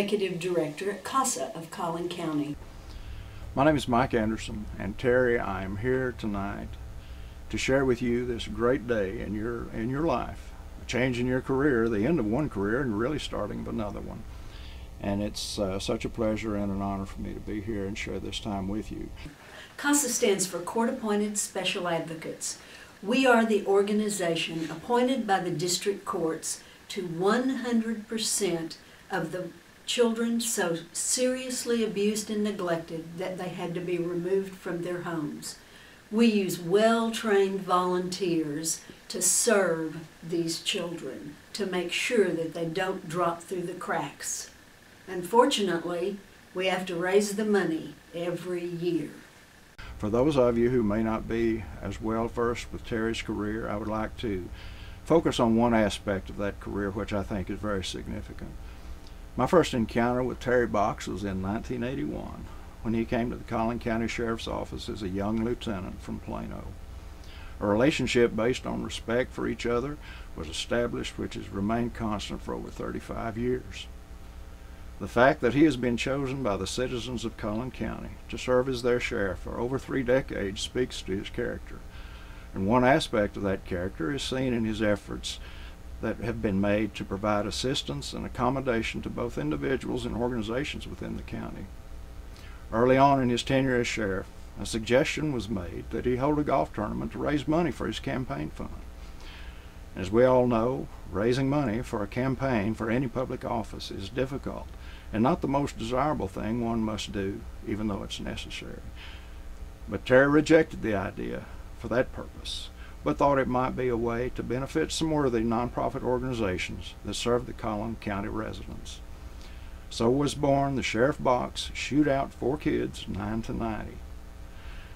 Executive Director at CASA of Collin County. My name is Mike Anderson, and Terry, I am here tonight to share with you this great day in your in your life, a change in your career, the end of one career, and really starting of another one. And it's uh, such a pleasure and an honor for me to be here and share this time with you. CASA stands for Court Appointed Special Advocates. We are the organization appointed by the district courts to 100% of the children so seriously abused and neglected that they had to be removed from their homes. We use well trained volunteers to serve these children to make sure that they don't drop through the cracks. Unfortunately, we have to raise the money every year. For those of you who may not be as well versed with Terry's career, I would like to focus on one aspect of that career which I think is very significant. My first encounter with Terry Box was in 1981 when he came to the Collin County Sheriff's Office as a young lieutenant from Plano. A relationship based on respect for each other was established which has remained constant for over 35 years. The fact that he has been chosen by the citizens of Collin County to serve as their sheriff for over three decades speaks to his character. And one aspect of that character is seen in his efforts that have been made to provide assistance and accommodation to both individuals and organizations within the county. Early on in his tenure as sheriff, a suggestion was made that he hold a golf tournament to raise money for his campaign fund. As we all know, raising money for a campaign for any public office is difficult and not the most desirable thing one must do, even though it's necessary. But Terry rejected the idea for that purpose, but thought it might be a way to benefit some worthy nonprofit organizations that serve the Collin County residents. So was born the Sheriff Box Shootout for Kids 9 to 90.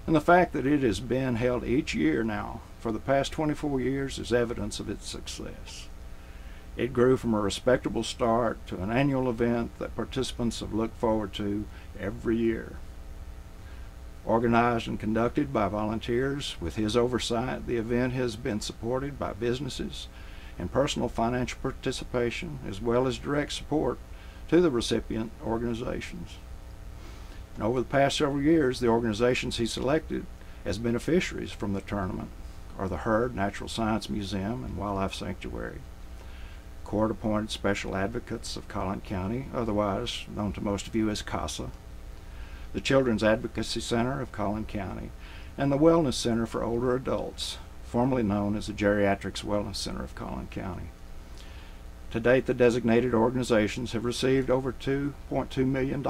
And the fact that it has been held each year now for the past 24 years is evidence of its success. It grew from a respectable start to an annual event that participants have looked forward to every year. Organized and conducted by volunteers, with his oversight, the event has been supported by businesses and personal financial participation, as well as direct support to the recipient organizations. And over the past several years, the organizations he selected as beneficiaries from the tournament are the Heard Natural Science Museum and Wildlife Sanctuary, court-appointed special advocates of Collin County, otherwise known to most of you as CASA, the Children's Advocacy Center of Collin County, and the Wellness Center for Older Adults, formerly known as the Geriatrics Wellness Center of Collin County. To date, the designated organizations have received over $2.2 million.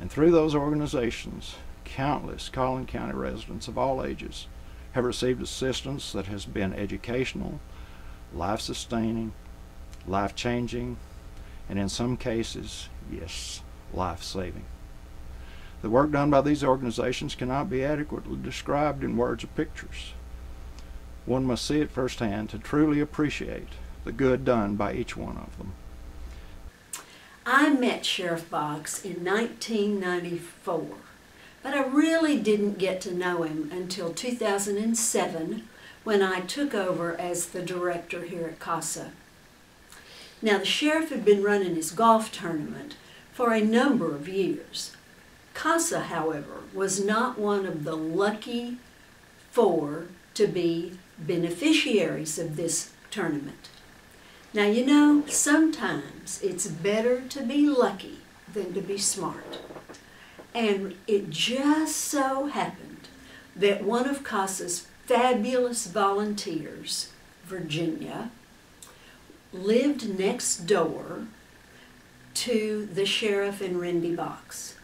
And through those organizations, countless Collin County residents of all ages have received assistance that has been educational, life-sustaining, life-changing, and in some cases, yes, life-saving. The work done by these organizations cannot be adequately described in words or pictures. One must see it firsthand to truly appreciate the good done by each one of them. I met Sheriff Box in 1994, but I really didn't get to know him until 2007 when I took over as the director here at CASA. Now, the sheriff had been running his golf tournament for a number of years. CASA, however, was not one of the lucky four to be beneficiaries of this tournament. Now, you know, sometimes it's better to be lucky than to be smart. And it just so happened that one of CASA's fabulous volunteers, Virginia, lived next door to the sheriff and Rindy Box.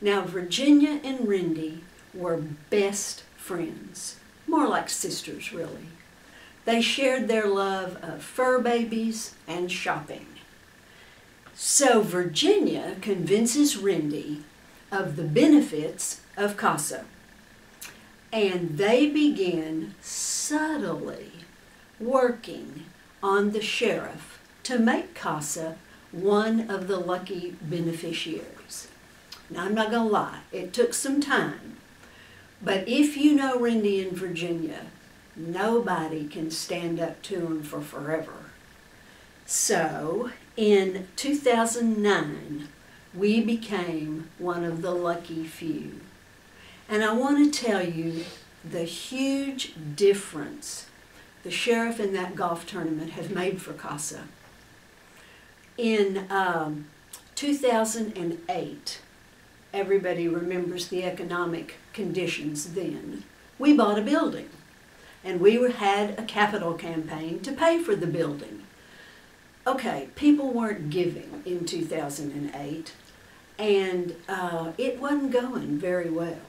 Now, Virginia and Rindy were best friends, more like sisters, really. They shared their love of fur babies and shopping. So Virginia convinces Rindy of the benefits of CASA. And they begin subtly working on the sheriff to make CASA one of the lucky beneficiaries. Now, I'm not going to lie, it took some time. But if you know Rindy in Virginia, nobody can stand up to him for forever. So in 2009, we became one of the lucky few. And I want to tell you the huge difference the sheriff in that golf tournament have made for CASA. In um, 2008, everybody remembers the economic conditions then. We bought a building and we had a capital campaign to pay for the building. Okay, people weren't giving in 2008 and uh, it wasn't going very well.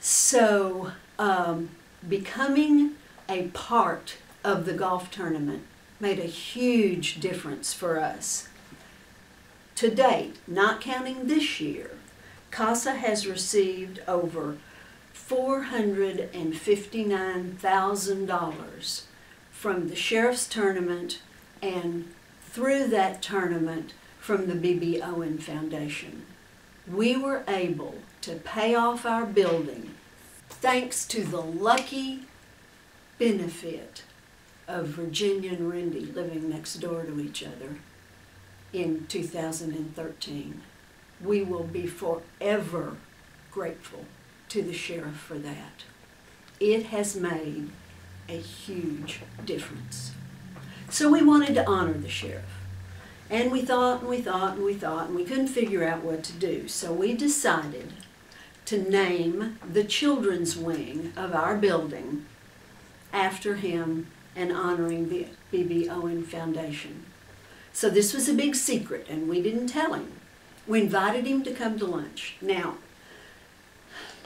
So, um, becoming a part of the golf tournament made a huge difference for us. To date, not counting this year, CASA has received over $459,000 from the sheriff's tournament and through that tournament from the BB Owen Foundation. We were able to pay off our building thanks to the lucky benefit of Virginia and Rindy living next door to each other in 2013. We will be forever grateful to the sheriff for that. It has made a huge difference. So we wanted to honor the sheriff. And we thought and we thought and we thought and we couldn't figure out what to do. So we decided to name the children's wing of our building after him and honoring the B.B. Owen Foundation. So this was a big secret and we didn't tell him. We invited him to come to lunch. Now,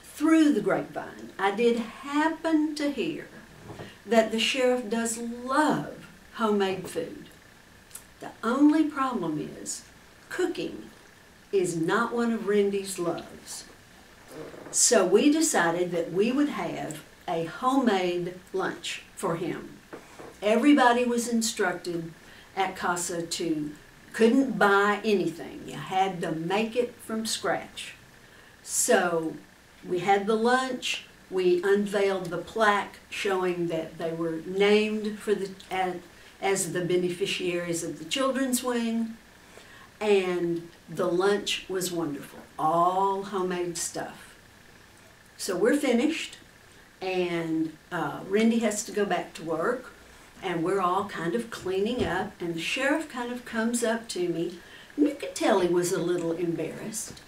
through the grapevine, I did happen to hear that the sheriff does love homemade food. The only problem is cooking is not one of Rindy's loves. So we decided that we would have a homemade lunch for him. Everybody was instructed at CASA to couldn't buy anything. You had to make it from scratch. So we had the lunch. We unveiled the plaque showing that they were named for the as, the beneficiaries of the children's wing, and the lunch was wonderful. All homemade stuff. So we're finished, and uh, has to go back to work, and we're all kind of cleaning up, and the sheriff kind of comes up to me, and you could tell he was a little embarrassed,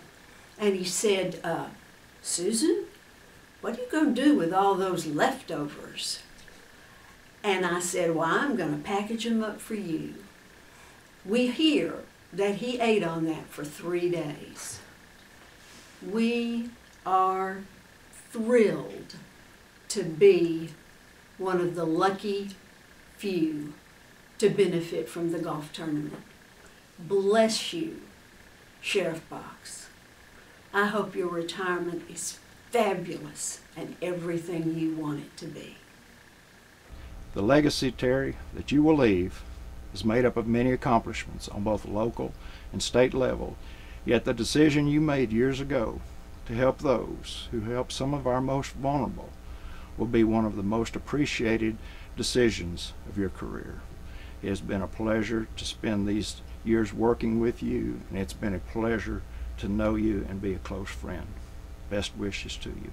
and he said. Uh, Susan, what are you going to do with all those leftovers? And I said, Well, I'm going to package them up for you. We hear that he ate on that for three days. We are thrilled to be one of the lucky few to benefit from the golf tournament. Bless you, Sheriff Box. I hope your retirement is fabulous and everything you want it to be. The legacy, Terry, that you will leave is made up of many accomplishments on both local and state level, yet the decision you made years ago to help those who help some of our most vulnerable will be one of the most appreciated decisions of your career. It has been a pleasure to spend these years working with you, and it's been a pleasure to know you and be a close friend. Best wishes to you.